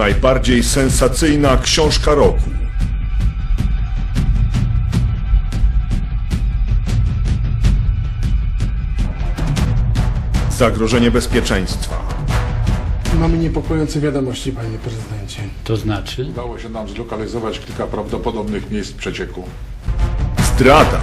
Najbardziej sensacyjna książka roku. Zagrożenie bezpieczeństwa. Mamy niepokojące wiadomości, panie prezydencie. To znaczy? Udało się nam zlokalizować kilka prawdopodobnych miejsc przecieku. Zdrada.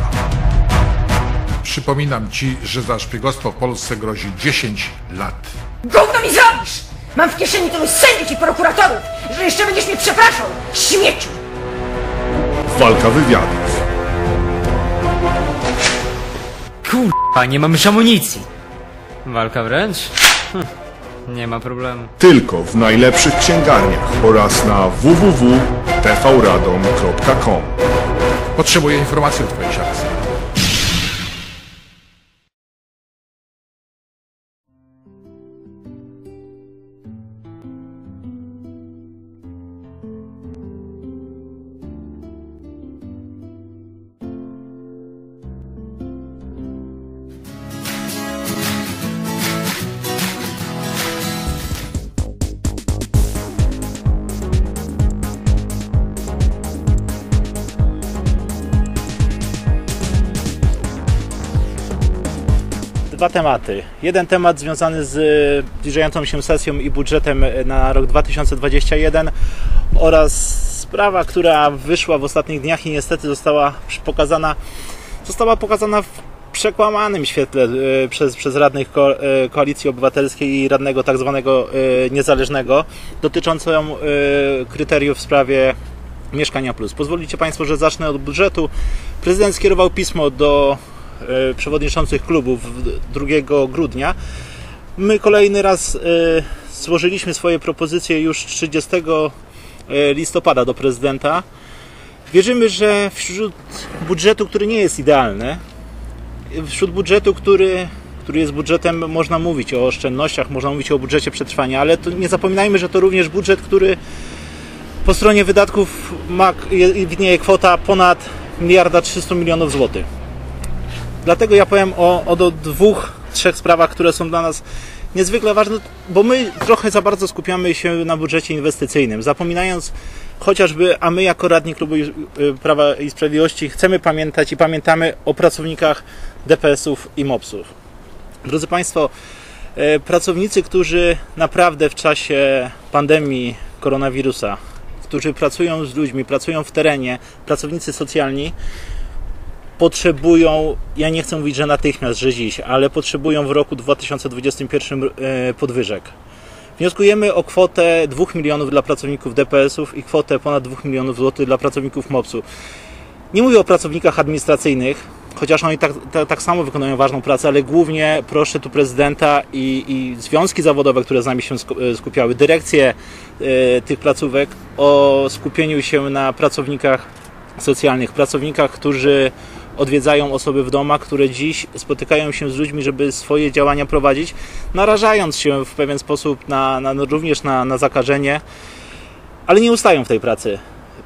Przypominam ci, że za szpiegostwo Polsce grozi 10 lat. Gówno mi zrobisz! Mam w kieszeni tylu sędziów i prokuratorów, że jeszcze będziesz mnie przepraszał, śmieciu! Walka wywiadów. Kurwa, nie mamy już amunicji. Walka wręcz? Hm, nie ma problemu. Tylko w najlepszych księgarniach oraz na www.tvradom.com. Potrzebuję informacji o twojej siatce. Dwa tematy. Jeden temat związany z e, zbliżającą się sesją i budżetem e, na rok 2021 oraz sprawa, która wyszła w ostatnich dniach i niestety została pokazana, została pokazana w przekłamanym świetle e, przez, przez radnych ko, Koalicji Obywatelskiej i radnego tak zwanego niezależnego dotyczącą kryteriów w sprawie Mieszkania Plus. Pozwolicie Państwo, że zacznę od budżetu. Prezydent skierował pismo do przewodniczących klubów w- 2 grudnia. My kolejny raz e, złożyliśmy swoje propozycje już 30 e, listopada do prezydenta. Wierzymy, że wśród budżetu, który nie jest idealny, wśród budżetu, który, który jest budżetem, można mówić o oszczędnościach, można mówić o budżecie przetrwania, ale nie zapominajmy, że to również budżet, który po stronie wydatków ma, je- widnieje kwota ponad miliarda 300 milionów złotych. Dlatego ja powiem o, o do dwóch, trzech sprawach, które są dla nas niezwykle ważne, bo my trochę za bardzo skupiamy się na budżecie inwestycyjnym, zapominając chociażby, a my jako radni Klubu y, Prawa i Sprawiedliwości chcemy pamiętać i pamiętamy o pracownikach DPS-ów i MOPS-ów. Drodzy Państwo, e, pracownicy, którzy naprawdę w czasie pandemii koronawirusa, którzy pracują z ludźmi, pracują w terenie, pracownicy socjalni, potrzebują, ja nie chcę mówić, że natychmiast, że dziś, ale potrzebują w roku 2021 e, podwyżek. Wnioskujemy o kwotę 2 milionów dla pracowników DPS-ów i kwotę ponad 2 milionów złotych dla pracowników MOPS-u. Nie mówię o pracownikach administracyjnych, chociaż oni tak, tak, tak samo wykonują ważną pracę, ale głównie proszę tu prezydenta i, i związki zawodowe, które z nami się e, skupiały, dyrekcje e, tych placówek o skupieniu się na pracownikach socjalnych, pracownikach, którzy odwiedzają osoby w domach, które dziś spotykają się z ludźmi, żeby swoje działania prowadzić, narażając się w pewien sposób na, na, no również na, na zakażenie, ale nie ustają w tej pracy.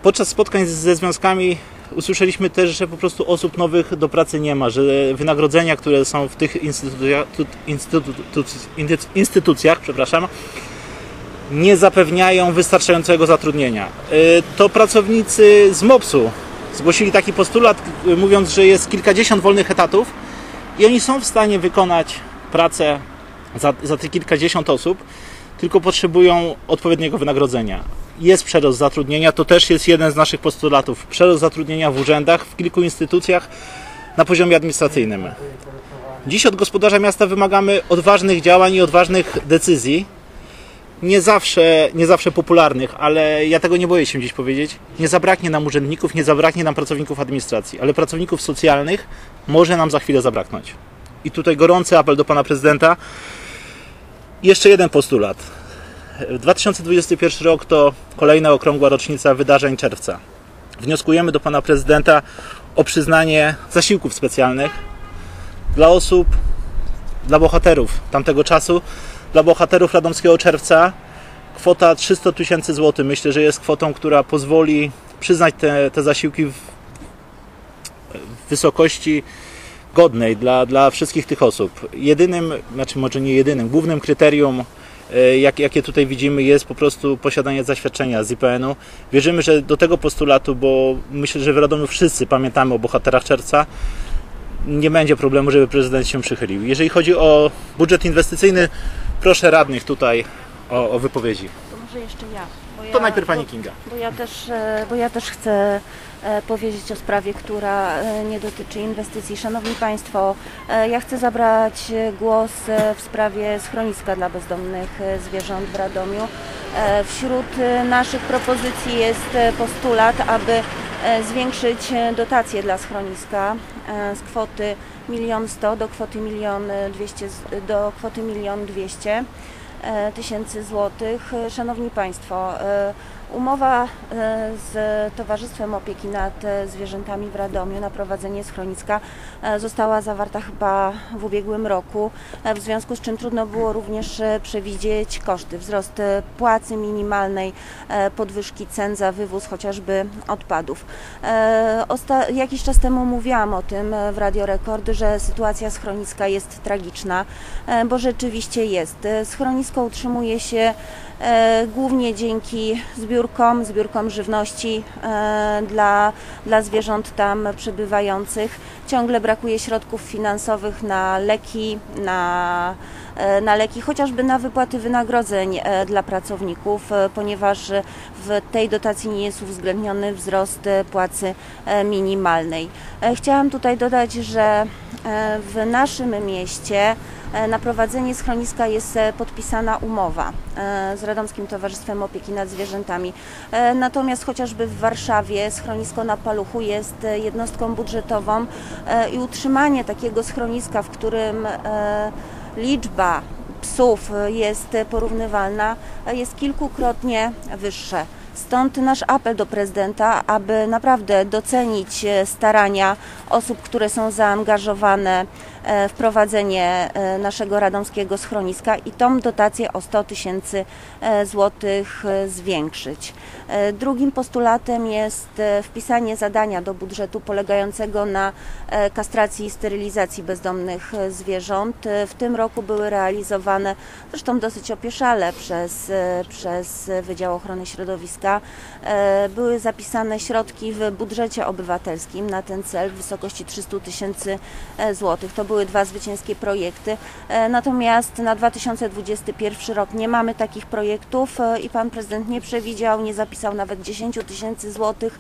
Podczas spotkań ze związkami usłyszeliśmy też, że po prostu osób nowych do pracy nie ma, że wynagrodzenia, które są w tych instytucjach, tu- instytu, tu- instytu- instytucjach przepraszam, nie zapewniają wystarczającego zatrudnienia. Y, To pracownicy z MOPS-u zgłosili taki postulat, y, mówiąc, że jest kilkadziesiąt wolnych etatów i oni są w stanie wykonać pracę za, za te kilkadziesiąt osób, tylko potrzebują odpowiedniego wynagrodzenia. Jest przerost zatrudnienia, to też jest jeden z naszych postulatów. Przerost zatrudnienia w urzędach, w kilku instytucjach na poziomie administracyjnym. Dziś od gospodarza miasta wymagamy odważnych działań i odważnych decyzji, nie zawsze, nie zawsze popularnych, ale ja tego nie boję się dziś powiedzieć. Nie zabraknie nam urzędników, nie zabraknie nam pracowników administracji, ale pracowników socjalnych może nam za chwilę zabraknąć. I tutaj gorący apel do pana prezydenta. Jeszcze jeden postulat. 2021 rok to kolejna okrągła rocznica wydarzeń czerwca. Wnioskujemy do pana prezydenta o przyznanie zasiłków specjalnych dla osób, dla bohaterów tamtego czasu, dla bohaterów Radomskiego Czerwca kwota 300 tysięcy złotych. Myślę, że jest kwotą, która pozwoli przyznać te, te zasiłki w, wysokości godnej dla, dla wszystkich tych osób. Jedynym, znaczy może nie jedynym, głównym kryterium e, jak, jakie tutaj widzimy, jest po prostu posiadanie zaświadczenia z IPN-u. Wierzymy, że do tego postulatu, bo myślę, że w Radomiu wszyscy pamiętamy o bohaterach czerwca, nie będzie problemu, żeby prezydent się przychylił. Jeżeli chodzi o budżet inwestycyjny, proszę radnych tutaj o, o wypowiedzi. To może jeszcze ja. Bo ja To najpierw pani bo- Kinga. Bo ja też, e, bo ja też chcę e, powiedzieć o sprawie, która e, nie dotyczy inwestycji. Szanowni Państwo, ja chcę zabrać głos w sprawie schroniska dla bezdomnych zwierząt w Radomiu. E, Wśród e, naszych propozycji jest e, postulat, aby zwiększyć dotacje dla schroniska z kwoty 1 100 do kwoty 1 200 z- do kwoty 1 200 e, tysięcy złotych. Szanowni Państwo, umowa e, z Towarzystwem Opieki nad e, Zwierzętami w Radomiu na prowadzenie schroniska e, została zawarta chyba w ubiegłym roku, w związku z czym trudno było również przewidzieć koszty, wzrost płacy minimalnej, podwyżki cen za wywóz chociażby odpadów. Osta- jakiś czas temu mówiłam o tym w Radio Rekord, że sytuacja schroniska jest tragiczna, bo rzeczywiście jest. Schronisko utrzymuje się głównie dzięki zbiórkom, zbiórkom żywności e, dla, dla zwierząt tam przebywających. Ciągle brakuje środków finansowych na leki, na, e, na leki, chociażby na wypłaty wynagrodzeń e, dla pracowników, e, ponieważ w tej dotacji nie jest uwzględniony wzrost e, płacy e, minimalnej. E, Chciałam tutaj dodać, że e, w naszym mieście e, na prowadzenie schroniska jest e, podpisana umowa e, z Radomskim Towarzystwem Opieki nad Zwierzętami. E, Natomiast chociażby w Warszawie schronisko na Paluchu jest e, jednostką budżetową e, i utrzymanie takiego schroniska, w którym e, liczba psów jest porównywalna, jest kilkukrotnie wyższe. Stąd nasz apel do prezydenta, aby naprawdę docenić starania osób, które są zaangażowane e, w prowadzenie e, naszego radomskiego schroniska i tą dotację o 100 tysięcy e, złotych zwiększyć. Drugim postulatem jest wpisanie zadania do budżetu polegającego na kastracji i sterylizacji bezdomnych zwierząt. W tym roku były realizowane, zresztą dosyć opieszale przez, przez Wydział Ochrony Środowiska, były zapisane środki w budżecie obywatelskim na ten cel w wysokości 300 tysięcy złotych. To były dwa zwycięskie projekty. E, Natomiast na 2021 rok nie mamy takich projektów e, i pan prezydent nie przewidział, nie zapisał nawet 10 tysięcy złotych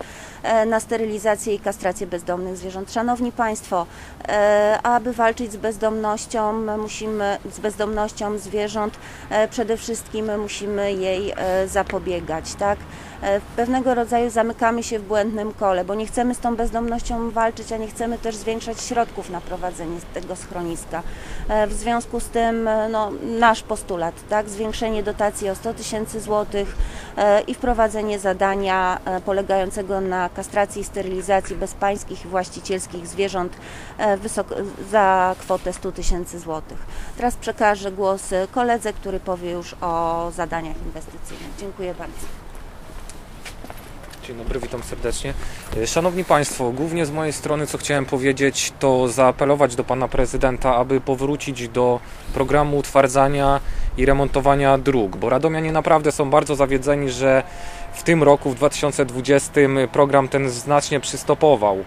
na sterylizację i kastrację bezdomnych zwierząt. Szanowni Państwo, e, aby walczyć z bezdomnością, musimy, z bezdomnością zwierząt, e, przede wszystkim musimy jej e, zapobiegać, tak? E, Pewnego rodzaju zamykamy się w błędnym kole, bo nie chcemy z tą bezdomnością walczyć, a nie chcemy też zwiększać środków na prowadzenie tego schroniska. E, W związku z tym e, no, nasz postulat, tak, zwiększenie dotacji o 100 tysięcy złotych e, i wprowadzenie zadania e, polegającego na kastracji i sterylizacji bezpańskich i właścicielskich zwierząt e, za kwotę 100 tysięcy złotych. Teraz przekażę głos e, koledze, który powie już o zadaniach inwestycyjnych. Dziękuję bardzo. Dzień dobry, witam serdecznie. E, Szanowni Państwo, głównie z mojej strony co chciałem powiedzieć to zaapelować do Pana Prezydenta, aby powrócić do programu utwardzania i remontowania dróg, bo Radomianie naprawdę są bardzo zawiedzeni, że w tym roku, w 2020 program ten znacznie przystopował.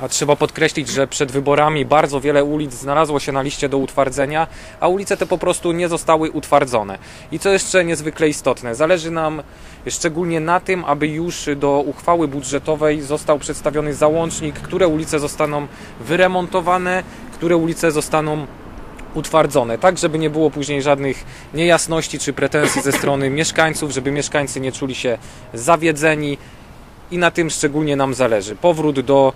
A trzeba podkreślić, że przed wyborami bardzo wiele ulic znalazło się na liście do utwardzenia, a ulice te po prostu nie zostały utwardzone. I co jeszcze niezwykle istotne, zależy nam szczególnie na tym, aby już do uchwały budżetowej został przedstawiony załącznik, które ulice zostaną wyremontowane, które ulice zostaną utwardzone, tak żeby nie było później żadnych niejasności czy pretensji ze strony mieszkańców, żeby mieszkańcy nie czuli się zawiedzeni i na tym szczególnie nam zależy. Powrót do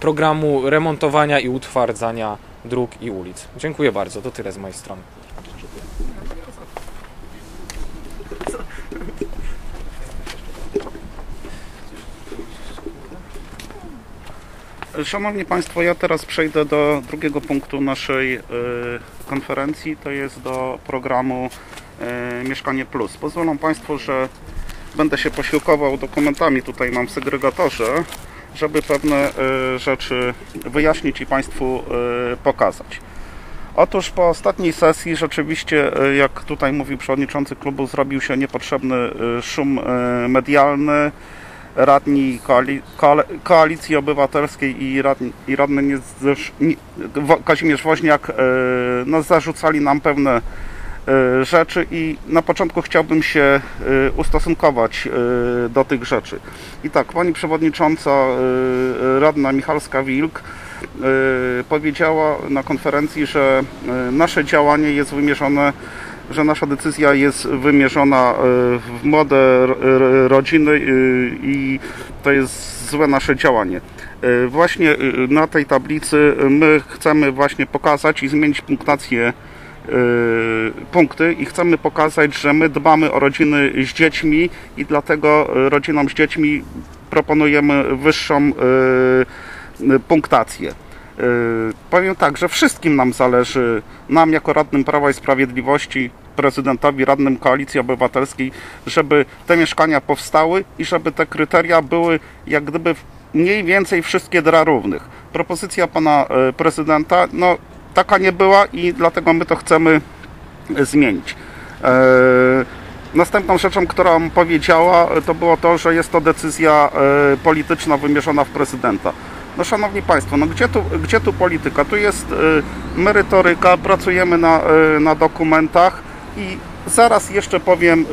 programu remontowania i utwardzania dróg i ulic. Dziękuję bardzo, to tyle z mojej strony. Szanowni Państwo, ja teraz przejdę do drugiego punktu naszej y, konferencji, to jest do programu y, Mieszkanie Plus. Pozwolą Państwo, że będę się posiłkował dokumentami, tutaj mam w segregatorze, żeby pewne y, rzeczy wyjaśnić i Państwu y, pokazać. Otóż po ostatniej sesji rzeczywiście, e, jak tutaj mówił przewodniczący klubu, zrobił się niepotrzebny e, szum e, medialny. Radni koali- Koalicji Obywatelskiej i radni, i radny nie, nie, Kazimierz Woźniak e, no, zarzucali nam pewne e, rzeczy i na początku chciałbym się e, ustosunkować e, do tych rzeczy. I tak, pani przewodnicząca radna Michalska-Wilk powiedziała na konferencji, że nasze działanie jest wymierzone, że nasza decyzja jest wymierzona w młode rodziny i to jest złe nasze działanie. Właśnie na tej tablicy my chcemy właśnie pokazać i zmienić punktację punkty i chcemy pokazać, że my dbamy o rodziny z dziećmi i dlatego e, rodzinom z dziećmi proponujemy wyższą e, punktację. Powiem tak, że wszystkim nam zależy, nam jako radnym Prawa i Sprawiedliwości, prezydentowi, radnym Koalicji Obywatelskiej, żeby te mieszkania powstały i żeby te kryteria były jak gdyby mniej więcej wszystkie dla równych. Propozycja pana prezydenta, no taka nie była i dlatego my to chcemy e, zmienić. E, Następną rzeczą, którą powiedziała, to było to, że jest to decyzja e, polityczna wymierzona w prezydenta. No szanowni Państwo, no gdzie tu, gdzie tu polityka? Tu jest e, merytoryka, pracujemy na, e, na dokumentach i zaraz jeszcze powiem,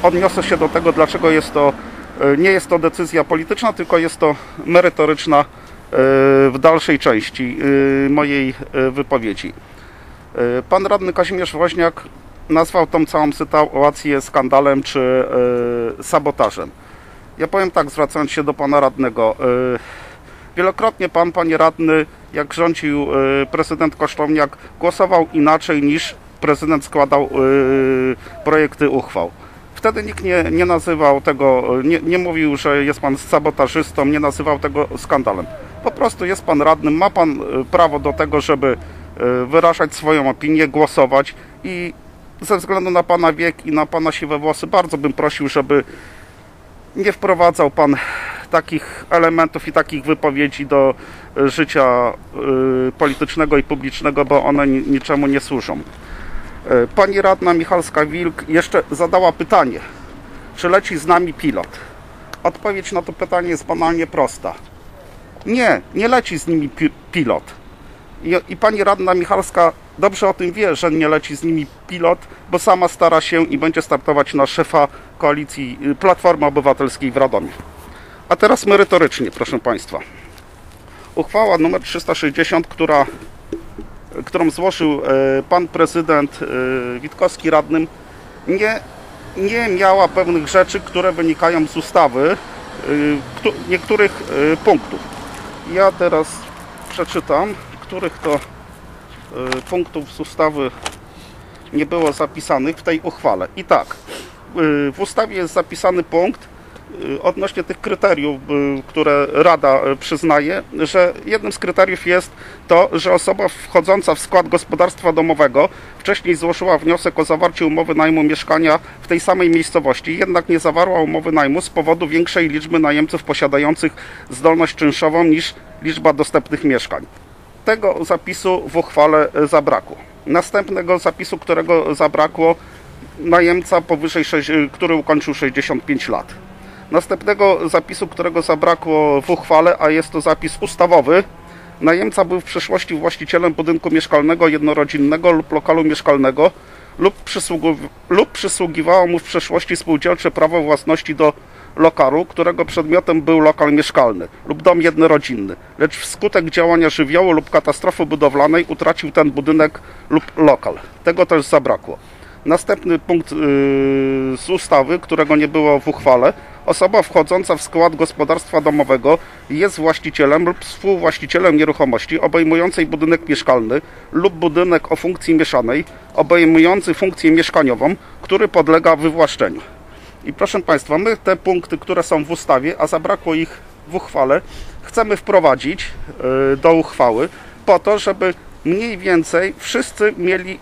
e, odniosę się do tego, dlaczego jest to, e, nie jest to decyzja polityczna, tylko jest to merytoryczna e, w dalszej części e, mojej e, wypowiedzi. E, Pan radny Kazimierz Woźniak nazwał tą całą sytuację skandalem czy e, sabotażem. Ja powiem tak, zwracając się do pana radnego. e, Wielokrotnie pan, panie radny, jak rządził e, prezydent Kosztowniak, głosował inaczej niż prezydent składał e, projekty uchwał. Wtedy nikt nie, nie nazywał tego, nie, nie mówił, że jest pan sabotażystą, nie nazywał tego skandalem. Po prostu jest pan radnym, ma pan e, prawo do tego, żeby e, wyrażać swoją opinię, głosować i ze względu na pana wiek i na pana siwe włosy bardzo bym prosił, żeby nie wprowadzał pan takich elementów i takich wypowiedzi do e, życia politycznego i publicznego, bo one ni- niczemu nie służą. Pani radna Michalska-Wilk jeszcze zadała pytanie, czy leci z nami pilot. Odpowiedź na to pytanie jest banalnie prosta. Nie, nie leci z nimi pi- pilot. I, I pani radna Michalska dobrze o tym wie, że nie leci z nimi pilot, bo sama stara się i będzie startować na szefa koalicji y, Platformy Obywatelskiej w Radomiu. A teraz merytorycznie, proszę Państwa. Uchwała numer 360, która, którą złożył e, pan prezydent e, Witkowski radnym, nie, nie miała pewnych rzeczy, które wynikają z ustawy, któ- niektórych e, punktów. Ja teraz przeczytam, których to e, punktów z ustawy nie było zapisanych w tej uchwale. I tak, y, w ustawie jest zapisany punkt y, odnośnie tych kryteriów, y, które Rada y, przyznaje, że jednym z kryteriów jest to, że osoba wchodząca w skład gospodarstwa domowego wcześniej złożyła wniosek o zawarcie umowy najmu mieszkania w tej samej miejscowości, jednak nie zawarła umowy najmu z powodu większej liczby najemców posiadających zdolność czynszową niż liczba dostępnych mieszkań tego zapisu w uchwale zabrakło. Następnego zapisu, którego zabrakło, najemca powyżej, który ukończył 65 lat. Następnego zapisu, którego zabrakło w uchwale, a jest to zapis ustawowy, najemca był w przeszłości właścicielem budynku mieszkalnego jednorodzinnego lub lokalu mieszkalnego lub, przysługu, lub przysługiwało mu w przeszłości spółdzielcze prawo własności do lokalu, którego przedmiotem był lokal mieszkalny lub dom jednorodzinny, lecz wskutek działania żywiołu lub katastrofy budowlanej utracił ten budynek lub lokal. Tego też zabrakło. Następny punkt yy, z ustawy, którego nie było w uchwale. Osoba wchodząca w skład gospodarstwa domowego jest właścicielem lub współwłaścicielem nieruchomości obejmującej budynek mieszkalny lub budynek o funkcji mieszanej obejmujący funkcję mieszkaniową, który podlega wywłaszczeniu. I proszę Państwa, my te punkty, które są w ustawie, a zabrakło ich w uchwale, chcemy wprowadzić y, do uchwały po to, żeby mniej więcej wszyscy mieli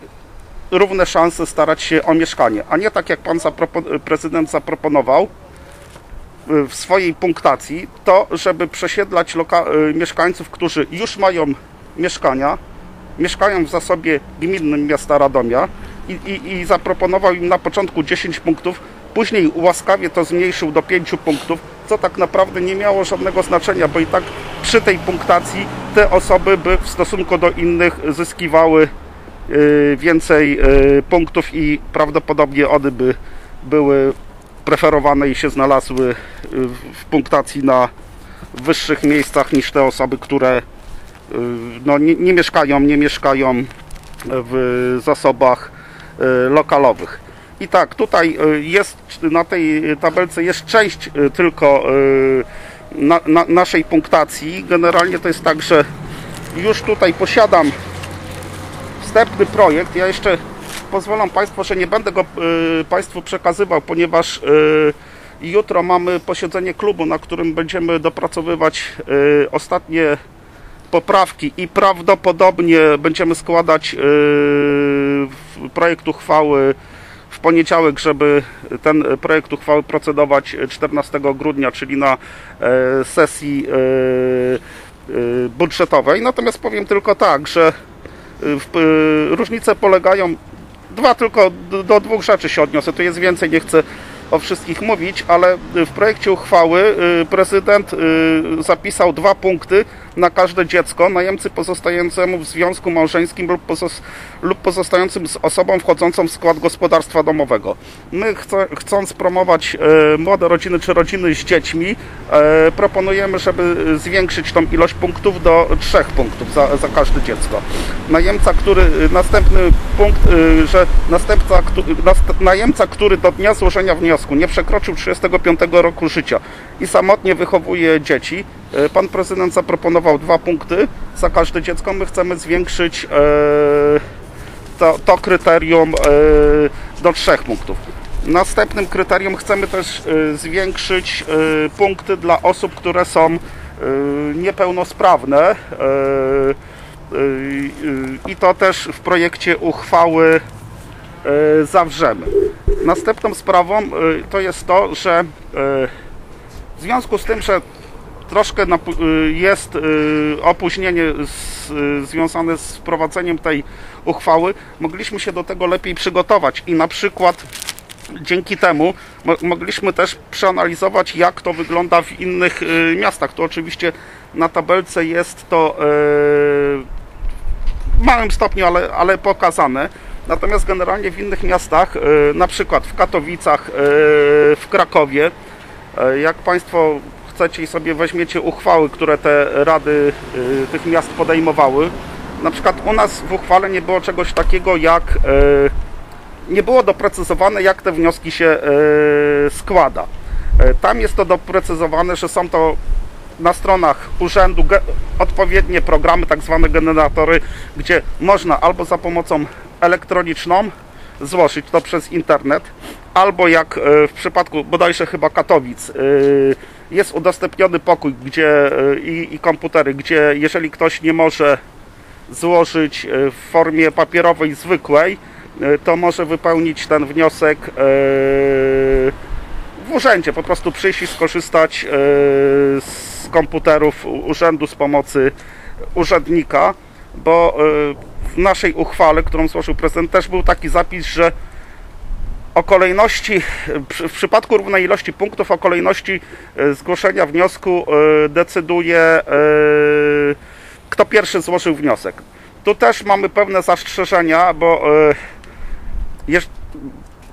równe szanse starać się o mieszkanie, a nie tak jak pan zapropo- prezydent zaproponował w swojej punktacji, to żeby przesiedlać y, mieszkańców, którzy już mają mieszkania mieszkają w zasobie gminnym miasta Radomia i, i, i zaproponował im na początku 10 punktów, później łaskawie to zmniejszył do 5 punktów, co tak naprawdę nie miało żadnego znaczenia, bo i tak przy tej punktacji te osoby by w stosunku do innych zyskiwały y, więcej y, punktów i prawdopodobnie one by były preferowane i się znalazły y, w- punktacji na wyższych miejscach niż te osoby, które y, no, nie, nie mieszkają, nie mieszkają w zasobach y, lokalowych. I tak, tutaj jest na tej tabelce jest część tylko na, na, naszej punktacji. Generalnie to jest tak, że już tutaj posiadam wstępny projekt. Ja jeszcze pozwolą Państwo, że nie będę go y, Państwu przekazywał, ponieważ y, jutro mamy posiedzenie klubu, na którym będziemy dopracowywać y, ostatnie poprawki i prawdopodobnie będziemy składać y, projekt uchwały w poniedziałek, żeby ten projekt uchwały procedować 14 grudnia, czyli na e, sesji e, e, budżetowej. Natomiast powiem tylko tak, że różnice polegają dwa tylko do, dwóch rzeczy się odniosę. Tu jest więcej, nie chcę o wszystkich mówić, ale w projekcie uchwały y, prezydent y, zapisał dwa punkty na każde dziecko najemcy pozostającemu w związku małżeńskim lub, pozos- lub pozostającym z osobą wchodzącą w skład gospodarstwa domowego. My chce, chcąc promować e, młode rodziny czy rodziny z dziećmi, e, proponujemy, żeby zwiększyć tą ilość punktów do trzech punktów za, za każde dziecko. Najemca, który, następny punkt, y, że następca, nast- najemca, który do dnia złożenia wniosku nie przekroczył 35 roku życia i samotnie wychowuje dzieci, e, pan prezydent zaproponował dwa punkty za każde dziecko. My chcemy zwiększyć e, to, to kryterium e, do trzech punktów. Następnym kryterium chcemy też e, zwiększyć e, punkty dla osób, które są e, niepełnosprawne. e, e, e, I to też w projekcie uchwały e, zawrzemy. Następną sprawą e, to jest to, że e, w związku z tym, że troszkę y, jest y, opóźnienie y, związane z wprowadzeniem tej uchwały, mogliśmy się do tego lepiej przygotować i na przykład dzięki temu mo- mogliśmy też przeanalizować, jak to wygląda w innych miastach. Tu oczywiście na tabelce jest to w małym stopniu, ale, ale pokazane. Natomiast generalnie w innych miastach, na przykład w Katowicach, w Krakowie, jak Państwo chcecie i sobie weźmiecie uchwały, które te rady y, tych miast podejmowały, na przykład u nas w uchwale nie było czegoś takiego jak y, nie było doprecyzowane, jak te wnioski się e, składa. Tam jest to doprecyzowane, że są to na stronach urzędu odpowiednie programy, tak zwane generatory, gdzie można albo za pomocą elektroniczną złożyć to przez internet, albo jak e, w przypadku bodajże chyba Katowic e, jest udostępniony pokój gdzie, e, i, i komputery, gdzie jeżeli ktoś nie może złożyć w formie papierowej zwykłej, to może wypełnić ten wniosek w urzędzie, po prostu przyjść i skorzystać z komputerów urzędu z pomocy urzędnika, bo w naszej uchwale, którą złożył prezydent, też był taki zapis, że o kolejności, w przypadku równej ilości punktów, o kolejności e, zgłoszenia wniosku e, decyduje e, kto pierwszy złożył wniosek. Tu też mamy pewne zastrzeżenia, bo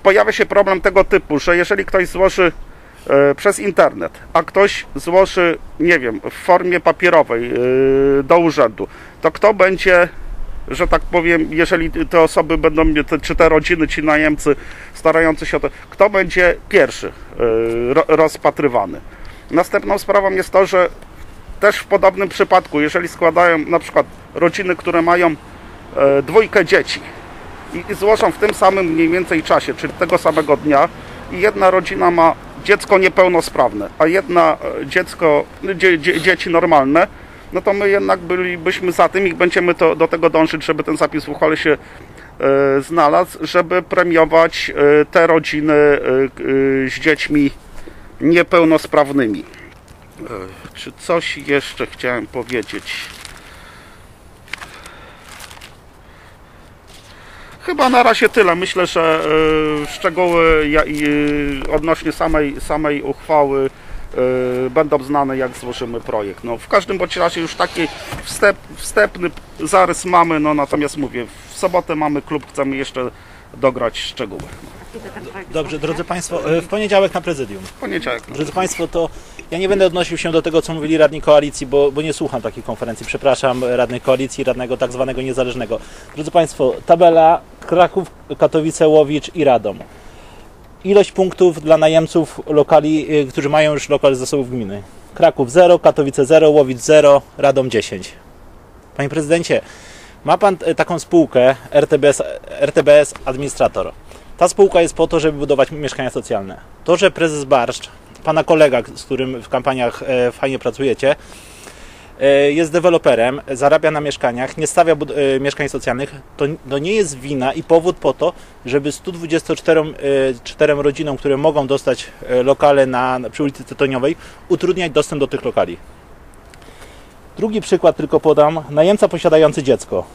pojawia się problem tego typu, że jeżeli ktoś złoży przez internet, a ktoś złoży, nie wiem, w formie papierowej do urzędu, to kto będzie, że tak powiem, jeżeli te osoby będą, te, czy te rodziny, ci najemcy starający się o to, kto będzie pierwszy e, ro, rozpatrywany. Następną sprawą jest to, że też w podobnym przypadku, jeżeli składają na przykład rodziny, które mają e, dwójkę dzieci i, i złożą w tym samym mniej więcej czasie, czyli tego samego dnia i jedna rodzina ma dziecko niepełnosprawne, a jedna e, dziecko, dzie, dzie, dzieci normalne, no to my jednak bylibyśmy za tym i będziemy to, do tego dążyć, żeby ten zapis w uchwale się e, znalazł, żeby premiować e, te rodziny e, e, z dziećmi niepełnosprawnymi. E, Czy coś jeszcze chciałem powiedzieć? Chyba na razie tyle. Myślę, że e, szczegóły ja- e, odnośnie samej, samej uchwały będą znane jak złożymy projekt. No, w każdym bądź razie już taki wstęp, wstępny zarys mamy, no natomiast mówię, w sobotę mamy klub, chcemy jeszcze dograć szczegóły. Dobrze, drodzy Państwo, e, w poniedziałek na prezydium. Poniedziałek. no. Drodzy Państwo, to ja nie będę odnosił się do tego, co mówili radni koalicji, bo, bo nie słucham takiej konferencji. Przepraszam radnych koalicji, radnego tak zwanego niezależnego. Drodzy Państwo, tabela Kraków, Katowice, Łowicz i Radom. Ilość punktów dla najemców lokali, y, którzy mają już lokal z zasobów gminy. Kraków 0, Katowice 0, Łowicz 0, Radom 10. Panie prezydencie, ma pan e, taką spółkę RTBS, RTBS Administrator. Ta spółka jest po to, żeby budować mieszkania socjalne. To, że prezes Barszcz, pana kolega, z którym w kampaniach e, fajnie pracujecie, jest deweloperem, zarabia na mieszkaniach, nie stawia e, mieszkań socjalnych, to, to nie jest wina i powód po to, żeby 124 e, czterem rodzinom, które mogą dostać e, lokale na, przy ulicy Tytoniowej, utrudniać dostęp do tych lokali. Drugi przykład tylko podam. Najemca posiadający dziecko.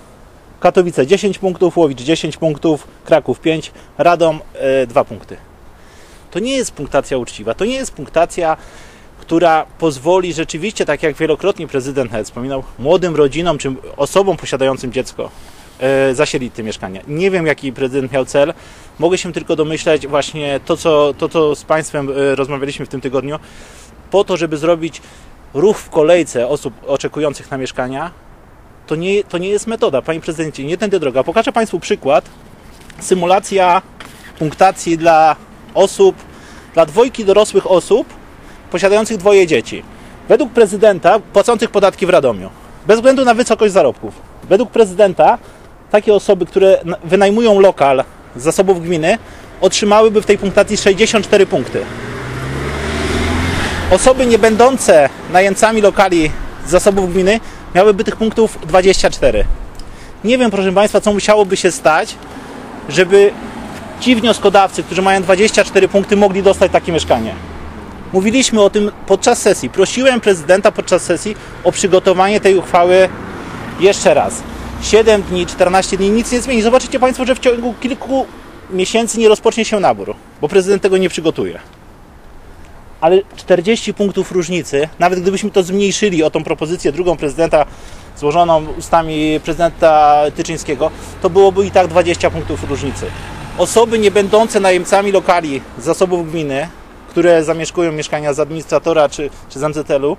Katowice 10 punktów, Łowicz 10 punktów, Kraków 5, Radom 2 punkty. To nie jest punktacja uczciwa, to nie jest punktacja, która pozwoli rzeczywiście, tak jak wielokrotnie prezydent nawet wspominał, młodym rodzinom czy osobom posiadającym dziecko e, zasielić te mieszkania. Nie wiem, jaki prezydent miał cel. Mogę się tylko domyśleć właśnie to, co, to, co z Państwem e, rozmawialiśmy w tym tygodniu, po to, żeby zrobić ruch w kolejce osób oczekujących na mieszkania, to nie, to nie jest metoda, panie prezydencie, nie tędy droga. Pokażę Państwu przykład. Symulacja punktacji dla osób, dla dwojgi dorosłych osób posiadających dwoje dzieci. Według prezydenta płacących podatki w Radomiu, bez względu na wysokość zarobków. Według prezydenta takie osoby, które na- wynajmują lokal z zasobów gminy, otrzymałyby w tej punktacji 64 punkty. Osoby nie będące najemcami lokali z zasobów gminy miałyby tych punktów 24. Nie wiem, proszę Państwa, co musiałoby się stać, żeby ci wnioskodawcy, którzy mają 24 punkty, mogli dostać takie mieszkanie. Mówiliśmy o tym podczas sesji. Prosiłem prezydenta podczas sesji o przygotowanie tej uchwały jeszcze raz. 7 dni, 14 dni, nic nie zmieni. Zobaczycie Państwo, że w ciągu kilku miesięcy nie rozpocznie się nabór, bo prezydent tego nie przygotuje ale 40 punktów różnicy, nawet gdybyśmy to zmniejszyli o tą propozycję drugą prezydenta złożoną ustami prezydenta Tyczyńskiego, to byłoby i tak 20 punktów różnicy. Osoby nie będące najemcami lokali zasobów gminy, które zamieszkują mieszkania z administratora czy, czy z MZL-u,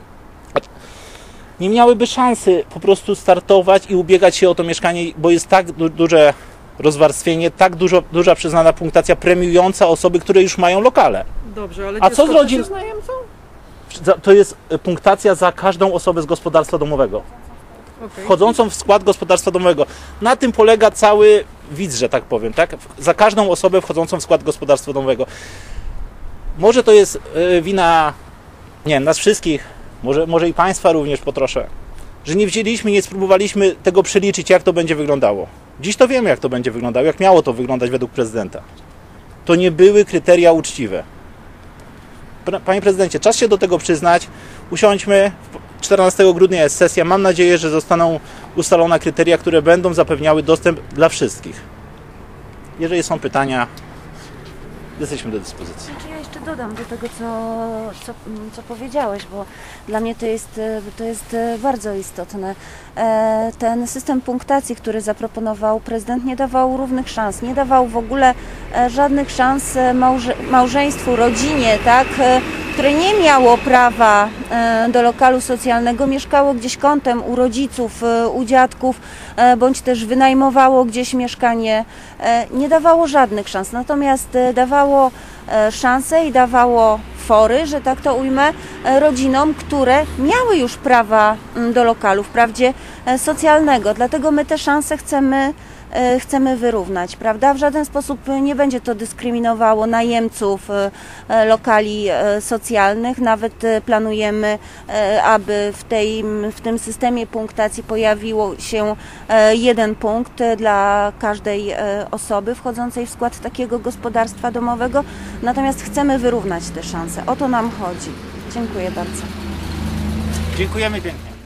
nie miałyby szansy po prostu startować i ubiegać się o to mieszkanie, bo jest tak du- duże rozwarstwienie, tak dużo, duża przyznana punktacja premiująca osoby, które już mają lokale. Dobrze, ale A co z rodzin- najemcą? To jest e, punktacja za każdą osobę z gospodarstwa domowego, Okej. wchodzącą w skład gospodarstwa domowego. Na tym polega cały widz, że tak powiem, tak? Za każdą osobę wchodzącą w skład gospodarstwa domowego. Może to jest e, wina, nie wiem, nas wszystkich, może, może i Państwa również potroszę, że nie wzięliśmy, nie spróbowaliśmy tego przeliczyć, jak to będzie wyglądało. Dziś to wiemy, jak to będzie wyglądało, jak miało to wyglądać według prezydenta. To nie były kryteria uczciwe. Panie prezydencie, czas się do tego przyznać. Usiądźmy. 14 grudnia jest sesja. Mam nadzieję, że zostaną ustalone kryteria, które będą zapewniały dostęp dla wszystkich. Jeżeli są pytania, jesteśmy do dyspozycji. Dodam do tego, co, co, co powiedziałeś, bo dla mnie to jest, e, to jest e, bardzo istotne. E, Ten system punktacji, który zaproponował prezydent, nie dawał równych szans, nie dawał w ogóle żadnych szans małże, małżeństwu, rodzinie, tak, które nie miało prawa do lokalu socjalnego, mieszkało gdzieś kątem u rodziców, u dziadków, bądź też wynajmowało gdzieś mieszkanie, nie dawało żadnych szans. Natomiast dawało e, szanse i dawało fory, że tak to ujmę, e, rodzinom, które miały już prawa mm, do lokalu, wprawdzie e, socjalnego. Dlatego my te szanse chcemy, chcemy wyrównać, prawda? W żaden sposób nie będzie to dyskryminowało najemców e, e, lokali e, socjalnych. Nawet e, planujemy, e, aby w, tej, w tym systemie punktacji pojawiło się e, jeden punkt e, dla każdej e, osoby wchodzącej w skład takiego gospodarstwa domowego. Natomiast chcemy wyrównać te szanse. O to nam chodzi. Dziękuję bardzo. Dziękujemy pięknie.